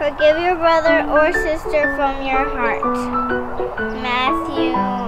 Forgive your brother or sister from your heart. Matthew